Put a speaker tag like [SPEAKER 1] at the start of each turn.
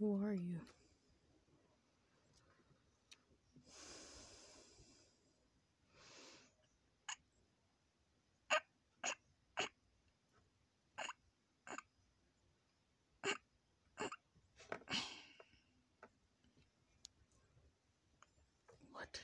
[SPEAKER 1] Who are you? What?